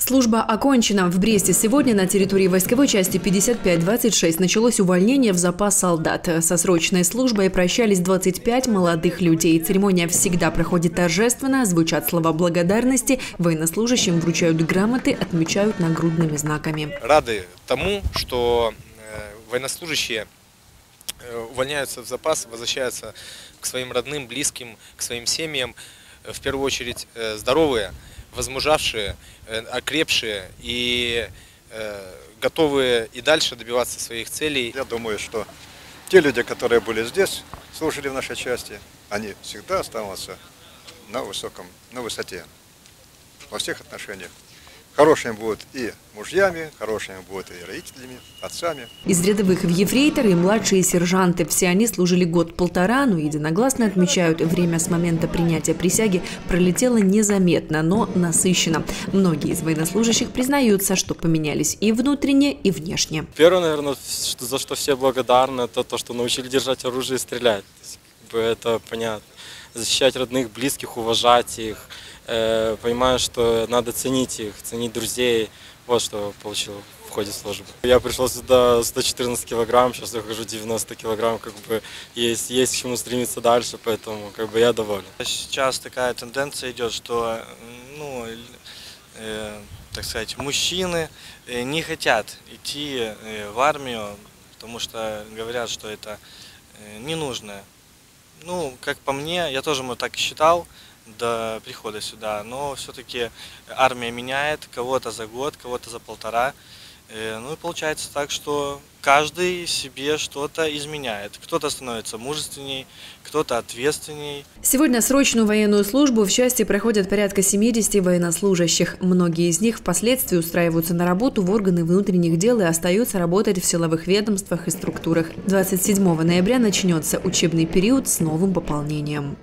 Служба окончена. В Бресте сегодня на территории войсковой части 55-26 началось увольнение в запас солдат. Со срочной службой прощались 25 молодых людей. Церемония всегда проходит торжественно, звучат слова благодарности, военнослужащим вручают грамоты, отмечают нагрудными знаками. Рады тому, что э, военнослужащие э, увольняются в запас, возвращаются к своим родным, близким, к своим семьям, э, в первую очередь здоровые, возмужавшие, э, окрепшие и э, готовые и дальше добиваться своих целей. Я думаю, что те люди, которые были здесь, служили в нашей части, они всегда останутся на высоком, на высоте во всех отношениях. Хорошими будут и мужьями, хорошими будут и родителями, отцами. Из рядовых в ефрейторы и младшие сержанты. Все они служили год-полтора, но единогласно отмечают, время с момента принятия присяги пролетело незаметно, но насыщенно. Многие из военнослужащих признаются, что поменялись и внутренне, и внешне. Первое, наверное, за что все благодарны, это то, что научили держать оружие и стрелять. Это понятно. Защищать родных, близких, уважать их – Э, понимаю, что надо ценить их, ценить друзей. Вот что получил в ходе службы. Я пришел сюда 114 килограмм, сейчас я хожу 90 килограмм, как бы есть, есть к чему стремиться дальше, поэтому как бы я доволен. Сейчас такая тенденция идет, что ну, э, так сказать, мужчины э, не хотят идти э, в армию, потому что говорят, что это не нужно. Ну, как по мне, я тоже так считал, до прихода сюда, но все-таки армия меняет кого-то за год, кого-то за полтора. Э, ну и получается так, что каждый себе что-то изменяет. Кто-то становится мужественней, кто-то ответственней. Сегодня срочную военную службу в части проходят порядка 70 военнослужащих. Многие из них впоследствии устраиваются на работу в органы внутренних дел и остаются работать в силовых ведомствах и структурах. 27 ноября начнется учебный период с новым пополнением.